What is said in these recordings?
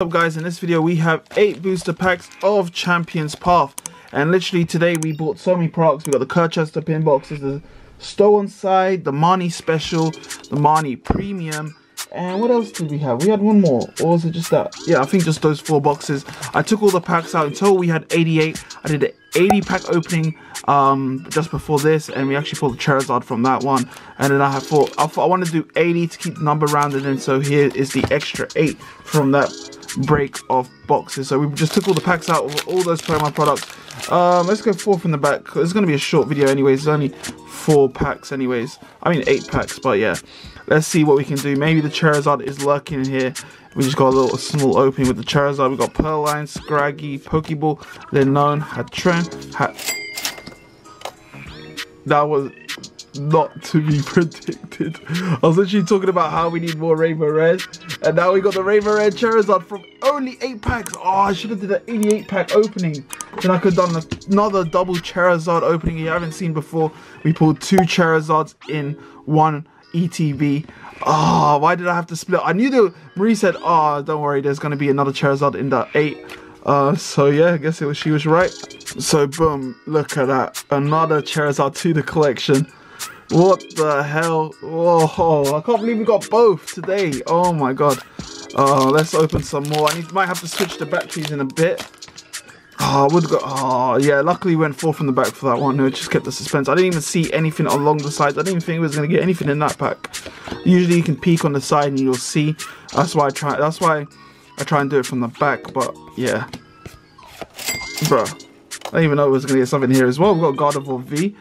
up guys? In this video we have eight booster packs of champions path. And literally today we bought so many products. We got the Circhester pin boxes the stow on side the Marnie special the Marnie premium. And what else did we have? We had one more. Or was it just that? Yeah i think just those four boxes. I took all the packs out. Until we had 88 i did an 80 pack opening um just before this. And we actually pulled the charizard from that one. And then i have thought i, I want to do 80 to keep the number rounded. And so here is the extra eight from that break of boxes. So we just took all the packs out of all those Pokemon products. Um, let's go four from the back. It's going to be a short video anyways. It's only four packs anyways. I mean eight packs, but yeah. Let's see what we can do. Maybe the Charizard is lurking in here. We just got a little small opening with the Charizard. We got Purrloin, Scraggy, Pokeball, Linoone, Hattrem, Hat... That was not to be predicted. I was literally talking about how we need more Rainbow Rare, and now we got the Rainbow Rare Charizard from only 8 packs. Oh, I should have did an 88 pack opening. Then I could have done another double Charizard opening you haven't seen before. We pulled two Charizards in one ETB. Oh, why did I have to split? I knew that Marie said, oh, don't worry, there's going to be another Charizard in the 8. Uh, so yeah, I guess it was, she was right. So boom, look at that. Another Charizard to the collection. What the hell? Whoa, I can't believe we got both today. Oh my god. Oh, let's open some more. I need, might have to switch the batteries in a bit. Oh, I would go. Oh, yeah. Luckily, we went four from the back for that one. No, it just kept the suspense. I didn't even see anything along the sides. I didn't even think we was gonna get anything in that pack. Usually, you can peek on the side and you'll see. That's why I try. That's why I try and do it from the back. But yeah, bro. I didn't even know it was gonna get something here as well. We've got Gardevoir V.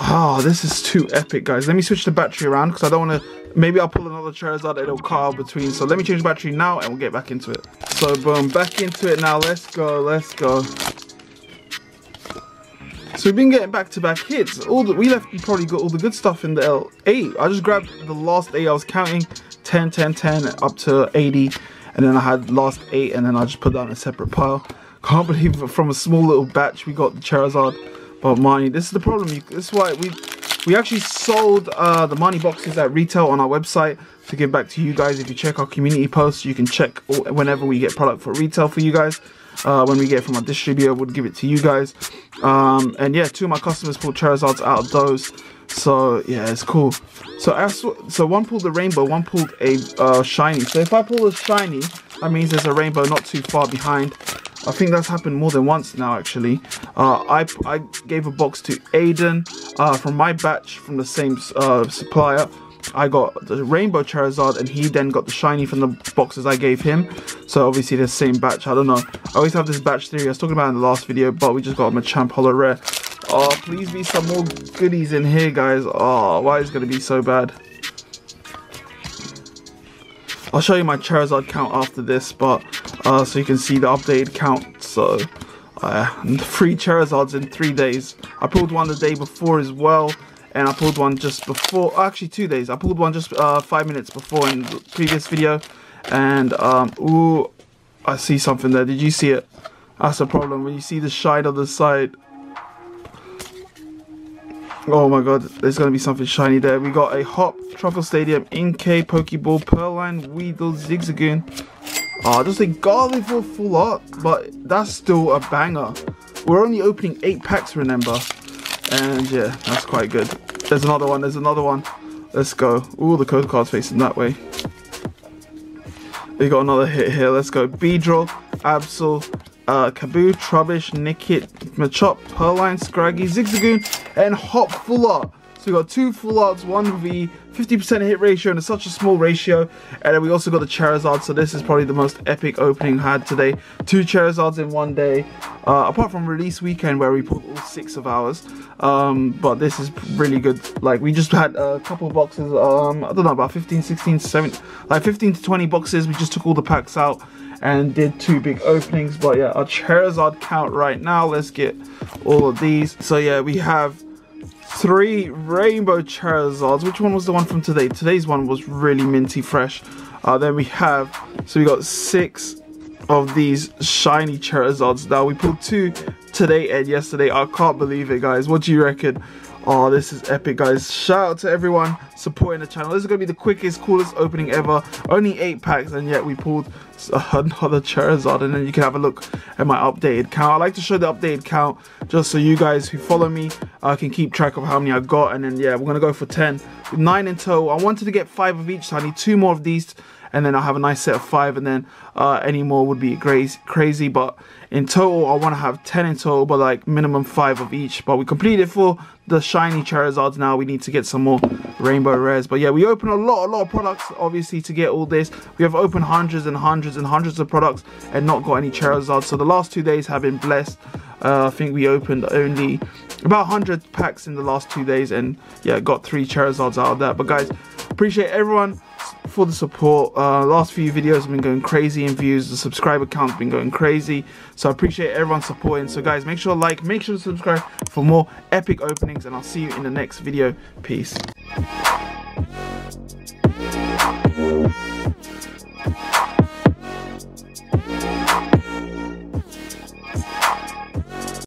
Oh, this is too epic, guys. Let me switch the battery around because I don't want to... Maybe I'll pull another Charizard it'll car between. So let me change the battery now and we'll get back into it. So, boom. Back into it now. Let's go. Let's go. So we've been getting back-to-back -back hits. All the, we left probably got all the good stuff in the L8. I just grabbed the last 8 I was counting. 10, 10, 10, up to 80. And then I had last 8 and then I just put that in a separate pile. Can't believe from a small little batch we got the Charizard. But Marnie, this is the problem. You, this is why we we actually sold uh, the Marnie boxes at retail on our website to give back to you guys. If you check our community posts, you can check whenever we get product for retail for you guys. Uh, when we get from our distributor, we'll give it to you guys. Um, and yeah, two of my customers pulled Charizards out of those. So yeah, it's cool. So as, so one pulled the rainbow, one pulled a uh, shiny. So if I pull a shiny, that means there's a rainbow not too far behind. I think that's happened more than once now actually. Uh, I, I gave a box to Aiden uh, from my batch from the same uh, supplier. I got the Rainbow Charizard and he then got the shiny from the boxes I gave him. So obviously the same batch, I don't know. I always have this batch theory, I was talking about in the last video, but we just got a Champ Holo Rare. Oh, please be some more goodies in here, guys. Oh, why is it going to be so bad? I'll show you my Charizard count after this, but uh, so you can see the updated count. So, uh, three Charizards in three days. I pulled one the day before as well, and I pulled one just before. Actually, two days. I pulled one just uh, five minutes before in the previous video, and um, ooh, I see something there. Did you see it? That's a problem when you see the shine on the side. Oh my god, there's to be something shiny there. We got a Hop, Turffield Stadium, Inkay, Pokeball, Purrloin, Weedle, Zigzagoon. Oh, just a Gardevoir full art, but that's still a banger. We're only opening 8 packs, remember? And yeah, that's quite good. There's another one, there's another one. Let's go. Ooh, the code card's facing that way. We got another hit here. Let's go. Beedrill, Absol, uh, Kaboo, Trubbish, Nickit, Machop, Purrloin, Scraggy, Zigzagoon, and Hop Full Art. So we got two full arts, one V, 50% hit ratio, and it's such a small ratio. And then we also got the Charizard, so this is probably the most epic opening I had today. Two Charizards in one day, uh, apart from release weekend where we put all six of ours. Um, but this is really good. Like we just had a couple boxes, um, I don't know, about 15, 16, 17, like 15 to 20 boxes. We just took all the packs out and did two big openings but yeah our Charizard count right now. Let's get all of these. So yeah we have three rainbow Charizards which one was the one from today? Today's one was really minty fresh. Uh, then we have so we got six of these shiny Charizards now we pulled two today and yesterday. I can't believe it guys. What do you reckon? Oh, this is epic, guys. Shout out to everyone supporting the channel. This is going to be the quickest, coolest opening ever. Only 8 packs, and yet we pulled another Charizard. And then you can have a look at my updated count. I like to show the updated count just so you guys who follow me uh, can keep track of how many I got. And then, yeah, we're going to go for 10. 9 in total. I wanted to get 5 of each, so I need 2 more of these and then I'll have a nice set of five and then uh, any more would be crazy, crazy but in total I want to have 10 in total but like minimum five of each but we completed for the shiny Charizards now we need to get some more rainbow rares but yeah we open a lot a lot of products obviously to get all this we have opened hundreds and hundreds and hundreds of products and not got any Charizards so the last two days have been blessed uh, I think we opened only about 100 packs in the last two days and yeah got three Charizards out of that but guys appreciate everyone for the support. Uh, last few videos have been going crazy in views. The subscriber count's been going crazy. So I appreciate everyone supporting. So guys, make sure to like, make sure to subscribe for more epic openings. And I'll see you in the next video. Peace.